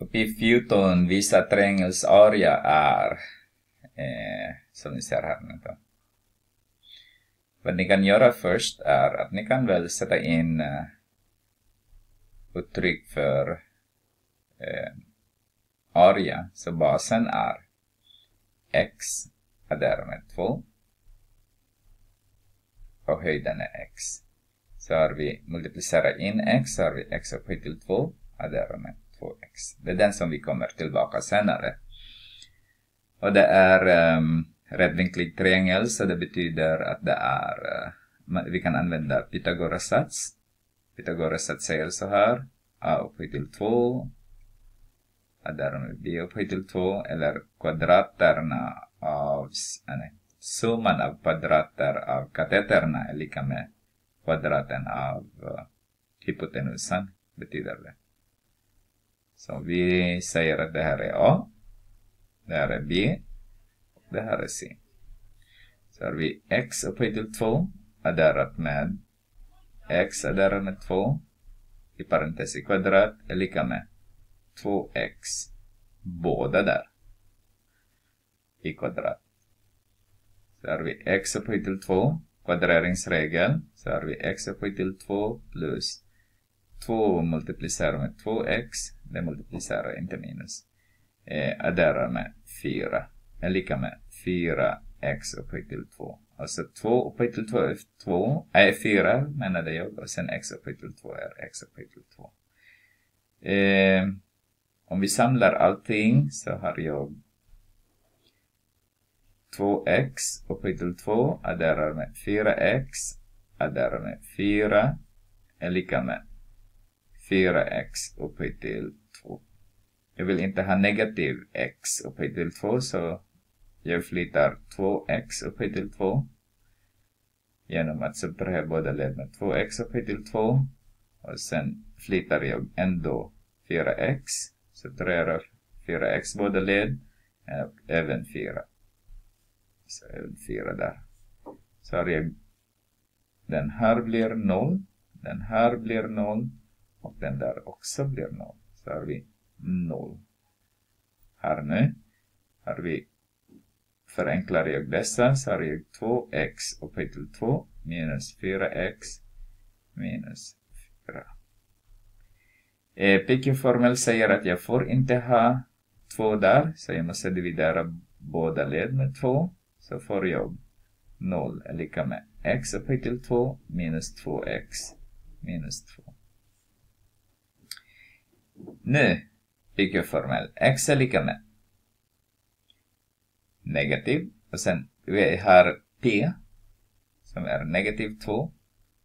Uppgift 14 visa triangels area är, eh, som ni ser här nu då. Vad ni kan göra först är att ni kan väl sätta in eh, uttryck för eh, area. Så basen är x adderar därmed 2 och höjden är x. Så har vi multiplicerat in x, så har vi x upphöjt till 2 adderar med 2x. Det är den som vi kommer tillbaka senare. Och det är ehm, um, rättvinklig triangel, så det betyder att det är, uh, vi kan använda Pythagoras sats. Pythagoras sats säger så här, a upphöjt till 2 a därmed b upphöjt till 2 eller kvadraterna av, eh, nej, summan av kvadrater av kateterna är lika med kvadraten av eh, uh, hypotenusen, betyder det. Så vi säger att det här är A, det här är B och det här är C. Så har vi x upphöjt till 2 adderat med x adderat med 2 i parentes i kvadrat är lika med 2x båda där i kvadrat. Så har vi x upphöjt till 2 kvadreringsregel så har vi x upphöjt till 2 plus 2 multiplicerat med 2x, det multiplicerar inte minus. Eh, adderar med 4 är lika med 4x upphöjt till 2. Alltså 2 upphöjt till 2 är 2, är 4 menade jag och sen x upphöjt till 2 är x upphöjt till 2. Eh, om vi samlar allting så har jag 2x upphöjt till 2 adderar med 4x adderar med 4 är lika med 4x upphöjt till 2. Jag vill inte ha negativ x upphöjt till 2 så jag flyttar 2x upphöjt till 2 genom att subtrahera båda led med 2x upphöjt till 2 och sen flyttar jag ändå 4x, subtraherar 4x båda led och även 4. Så även 4 där. Så har jag den här blir 0, den här blir 0 och den där också blir 0. Så har vi 0. Här nu har vi förenklar jag dessa så har jag 2x upphöjt till 2 minus 4x minus 4. Eh, PQ-formel säger att jag får inte ha 2 där, så jag måste dividera båda led med 2. Så får jag 0 är lika med x upphöjt till 2 minus 2x minus 2. Nu, icke-formell. x är lika med negativ och sen vi har p som är negativ 2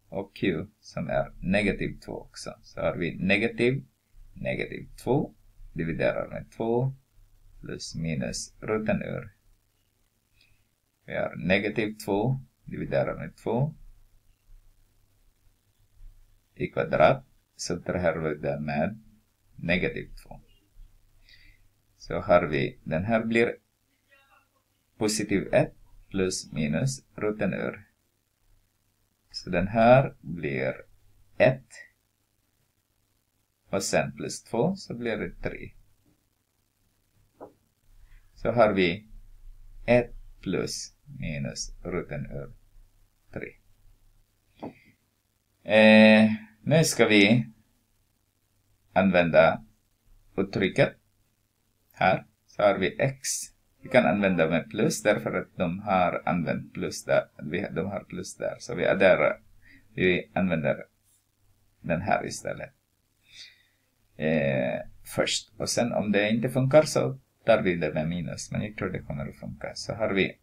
och q som är negativ 2 också. Så har vi negativ, negativ 2 dividerar med 2 plus minus ruten ur. Vi har negativ 2 dividerar med 2 i kvadrat subtraherar vi det med negativ 2. Så har vi, den här blir positiv 1 plus minus roten ur. Så den här blir 1. Och sen plus 2 så blir det 3. Så har vi 1 plus minus roten ur 3. Eh, nu ska vi använda uttrycket. Här så har vi x. Vi kan använda med plus därför att de har använt plus där. De har plus där. Så vi adderar. Vi använder den här istället. Eh, först. Och sen om det inte funkar så tar vi det med minus. Men jag tror det kommer att funka. Så har vi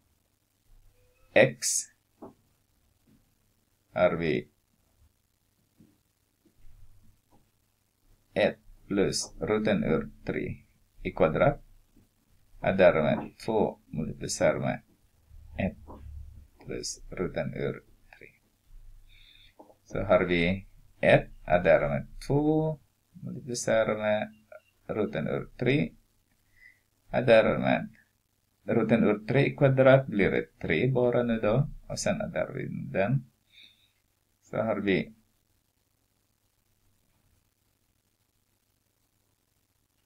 x. Har vi 1 plus roten ur 3 i kvadrat är därmed 2 multiplicerar med 1 plus roten ur 3. Så har vi 1 är därmed 2 multiplicerar med roten ur 3 är därmed roten ur 3 i kvadrat blir det 3 bara nu då och sen adderar vi den. Så har vi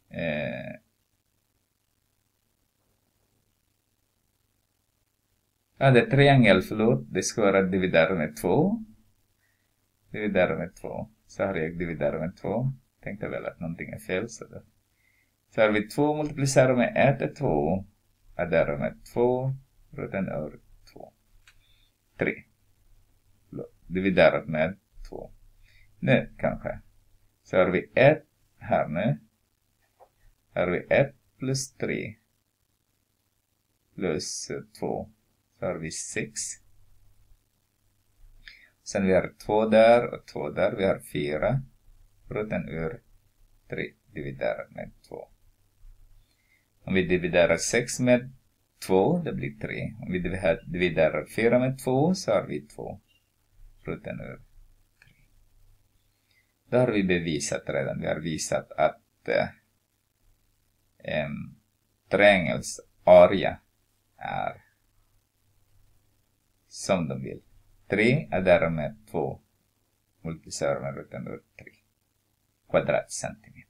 eh, Ja, det är triangel, förlåt. Det ska vara dividera med 2. Dividera med 2. Så har jag dividerat med 2. Tänkte väl att någonting är fel. Så, då. så har vi 2 multiplicerat med 1 är 2. Addera med 2. Roten över 2. 3. Dividerat med 2. Nu kanske. Så har vi 1 här nu. Här har vi 1 plus 3 plus 2. Så har vi 6. Sen vi har 2 där och 2 där. Vi har 4. Roten ur 3 dividerat med 2. Om vi dividerar 6 med 2, det blir 3. Om vi dividerar 4 med 2 så har vi 2. Roten ur 3. Då har vi bevisat redan. Vi har visat att eh, en triangels area är som de vill. 3 är därmed 2 multiplicerat med roten ur 3 kvadratcentimeter.